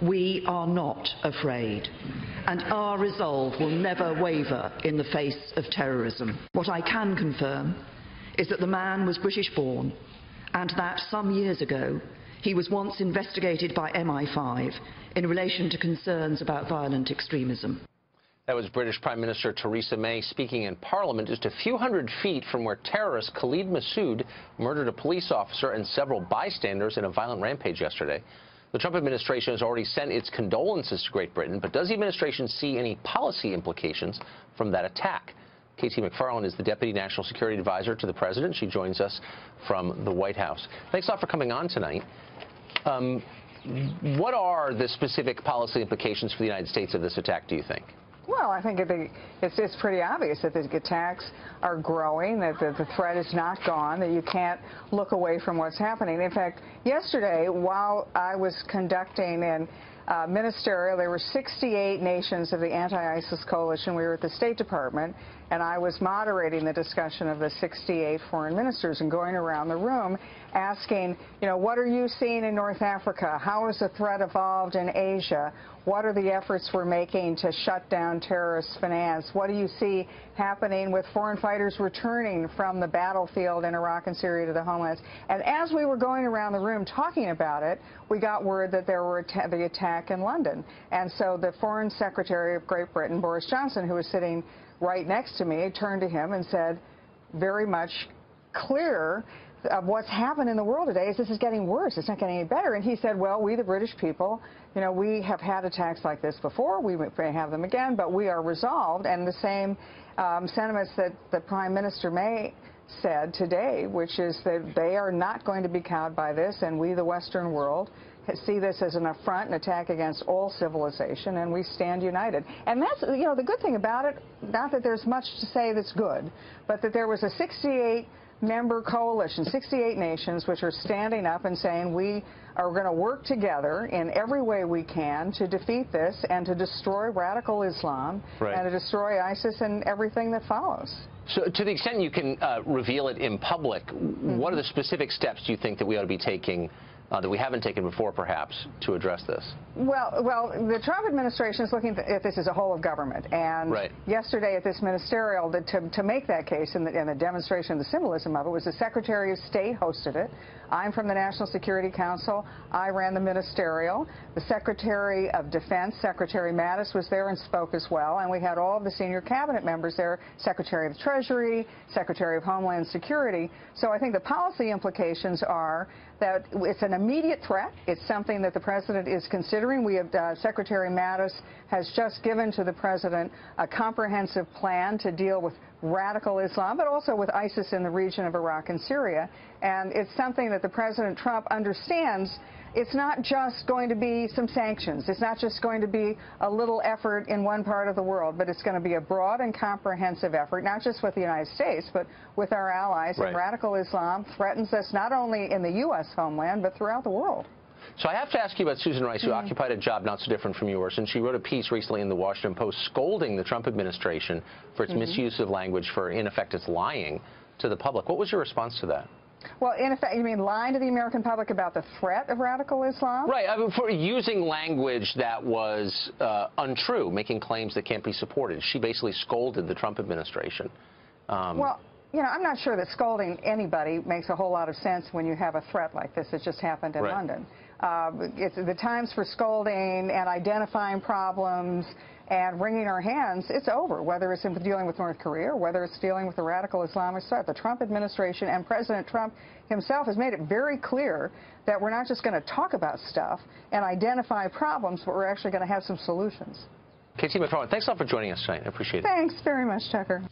We are not afraid, and our resolve will never waver in the face of terrorism. What I can confirm is that the man was British born, and that some years ago he was once investigated by MI5 in relation to concerns about violent extremism. That was British Prime Minister Theresa May speaking in Parliament just a few hundred feet from where terrorist Khalid Masood murdered a police officer and several bystanders in a violent rampage yesterday. The Trump administration has already sent its condolences to Great Britain, but does the administration see any policy implications from that attack? KT McFarland is the Deputy National Security Advisor to the President. She joins us from the White House. Thanks a lot for coming on tonight. Um, what are the specific policy implications for the United States of this attack, do you think? Well, I think it's, pretty obvious that the attacks are growing, that the, the threat is not gone, that you can't look away from what's happening. In fact, yesterday, while I was conducting an uh, ministerial. There were 68 nations of the anti-ISIS coalition. We were at the State Department, and I was moderating the discussion of the 68 foreign ministers and going around the room asking, you know, what are you seeing in North Africa? How has the threat evolved in Asia? What are the efforts we're making to shut down terrorist finance? What do you see happening with foreign fighters returning from the battlefield in Iraq and Syria to the homelands? And as we were going around the room talking about it, we got word that there were the attack in London. And so the Foreign Secretary of Great Britain, Boris Johnson, who was sitting right next to me, turned to him and said, very much clear of what's happened in the world today is this is getting worse. It's not getting any better. And he said, well, we, the British people, you know, we have had attacks like this before. We may have them again, but we are resolved. And the same um, sentiments that the Prime Minister May said today, which is that they are not going to be cowed by this, and we, the Western world, see this as an affront, an attack against all civilization, and we stand united. And that's, you know, the good thing about it, not that there's much to say that's good, but that there was a 68 member coalition, 68 nations, which are standing up and saying we are going to work together in every way we can to defeat this and to destroy radical Islam right. and to destroy ISIS and everything that follows. So to the extent you can uh, reveal it in public, mm -hmm. what are the specific steps do you think that we ought to be taking uh, that we haven't taken before, perhaps, to address this? Well, well, the Trump administration is looking at this as a whole of government. And right. yesterday at this ministerial, to, to make that case and the, and the demonstration of the symbolism of it was the Secretary of State hosted it. I'm from the National Security Council. I ran the ministerial. The Secretary of Defense, Secretary Mattis, was there and spoke as well. And we had all of the senior cabinet members there, Secretary of the Treasury, Secretary of Homeland Security. So I think the policy implications are that it's an immediate threat. It's something that the president is considering. We have uh, Secretary Mattis has just given to the president a comprehensive plan to deal with radical Islam, but also with ISIS in the region of Iraq and Syria. And it's something that the President Trump understands it's not just going to be some sanctions. It's not just going to be a little effort in one part of the world, but it's going to be a broad and comprehensive effort, not just with the United States, but with our allies. Right. And radical Islam threatens us not only in the U.S. homeland, but throughout the world. So I have to ask you about Susan Rice, who mm -hmm. occupied a job not so different from yours, and she wrote a piece recently in the Washington Post scolding the Trump administration for its mm -hmm. misuse of language, for in effect its lying to the public. What was your response to that? Well, in effect, you mean lying to the American public about the threat of radical Islam? Right, I mean, for using language that was uh, untrue, making claims that can't be supported. She basically scolded the Trump administration. Um, well, you know, I'm not sure that scolding anybody makes a whole lot of sense when you have a threat like this that just happened in right. London. Uh, it's the times for scolding and identifying problems and wringing our hands, it's over, whether it's in dealing with North Korea or whether it's dealing with the radical Islamist threat. The Trump administration and President Trump himself has made it very clear that we're not just going to talk about stuff and identify problems, but we're actually going to have some solutions. KT McFarland, thanks a lot for joining us tonight. I appreciate it. Thanks very much, Tucker.